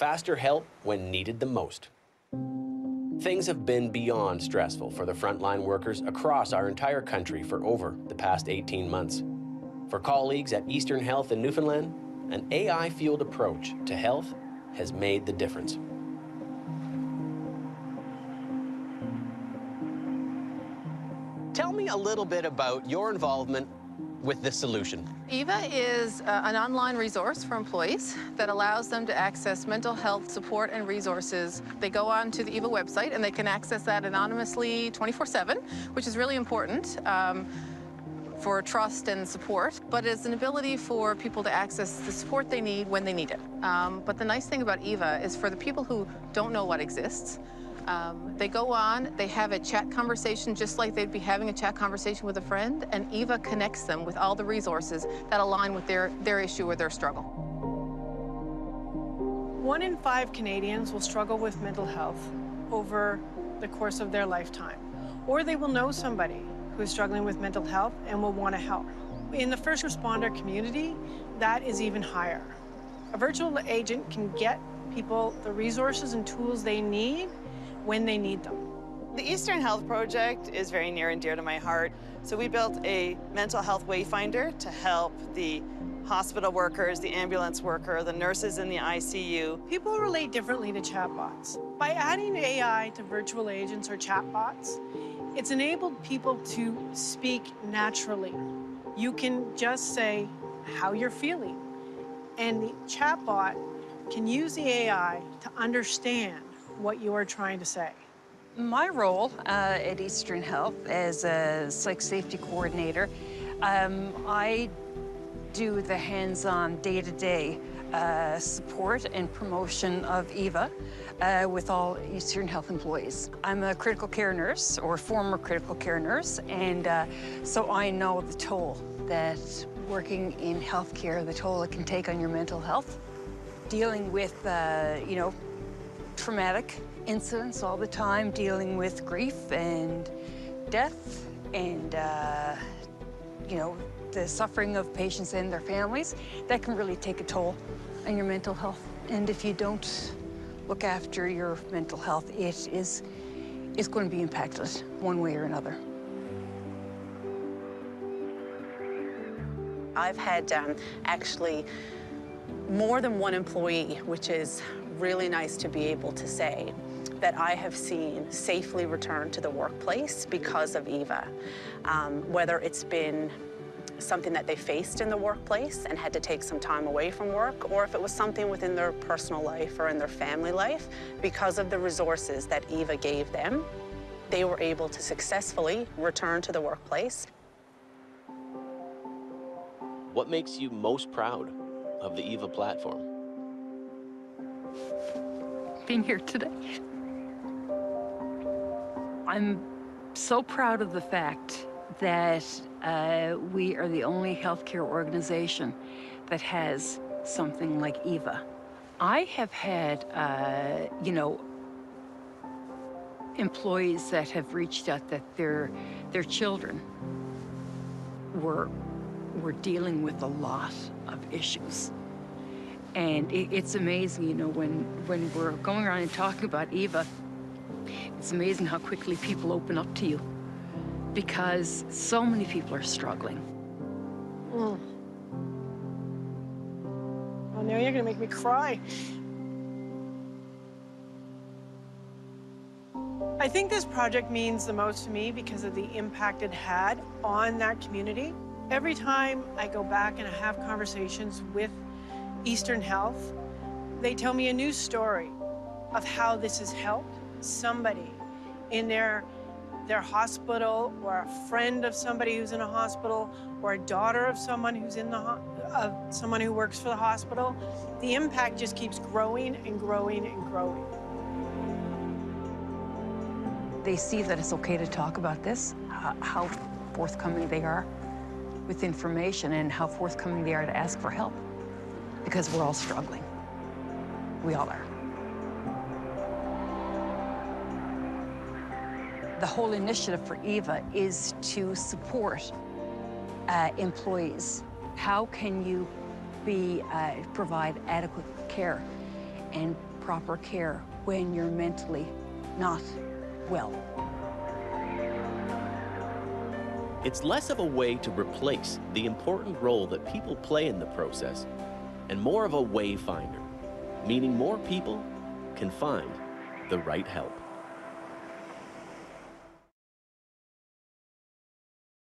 faster help when needed the most. Things have been beyond stressful for the frontline workers across our entire country for over the past 18 months. For colleagues at Eastern Health in Newfoundland, an AI-fueled approach to health has made the difference. Tell me a little bit about your involvement with this solution. EVA is uh, an online resource for employees that allows them to access mental health support and resources. They go on to the EVA website and they can access that anonymously 24-7, which is really important. Um, for trust and support, but it's an ability for people to access the support they need when they need it. Um, but the nice thing about EVA is for the people who don't know what exists, um, they go on, they have a chat conversation just like they'd be having a chat conversation with a friend, and EVA connects them with all the resources that align with their, their issue or their struggle. One in five Canadians will struggle with mental health over the course of their lifetime, or they will know somebody who is struggling with mental health and will want to help. In the first responder community, that is even higher. A virtual agent can get people the resources and tools they need when they need them. The Eastern Health Project is very near and dear to my heart. So we built a mental health wayfinder to help the hospital workers, the ambulance worker, the nurses in the ICU. People relate differently to chatbots. By adding AI to virtual agents or chatbots, it's enabled people to speak naturally. You can just say how you're feeling, and the chatbot can use the AI to understand what you are trying to say. My role uh, at Eastern Health as a psych safety coordinator, um, I do the hands-on day-to-day uh, support and promotion of EVA uh, with all Eastern Health employees. I'm a critical care nurse or former critical care nurse, and uh, so I know the toll that working in healthcare, the toll it can take on your mental health. Dealing with, uh, you know, traumatic incidents all the time, dealing with grief and death and, uh, you know, the suffering of patients and their families, that can really take a toll on your mental health. And if you don't look after your mental health, it is, it's going to be impacted one way or another. I've had um, actually more than one employee, which is really nice to be able to say that I have seen safely return to the workplace because of EVA. Um, whether it's been something that they faced in the workplace and had to take some time away from work, or if it was something within their personal life or in their family life, because of the resources that EVA gave them, they were able to successfully return to the workplace. What makes you most proud of the EVA platform? Being here today. I'm so proud of the fact that uh, we are the only healthcare organization that has something like EVA. I have had, uh, you know, employees that have reached out that their, their children were, were dealing with a lot of issues. And it, it's amazing, you know, when, when we're going around and talking about EVA, it's amazing how quickly people open up to you because so many people are struggling. Mm. Oh, now you're gonna make me cry. I think this project means the most to me because of the impact it had on that community. Every time I go back and I have conversations with Eastern Health, they tell me a new story of how this has helped somebody in their their hospital or a friend of somebody who's in a hospital or a daughter of someone who's in the of someone who works for the hospital. The impact just keeps growing and growing and growing. They see that it's okay to talk about this how forthcoming they are with information and how forthcoming they are to ask for help because we're all struggling we all are The whole initiative for EVA is to support uh, employees. How can you be, uh, provide adequate care and proper care when you're mentally not well. It's less of a way to replace the important role that people play in the process and more of a wayfinder, meaning more people can find the right help.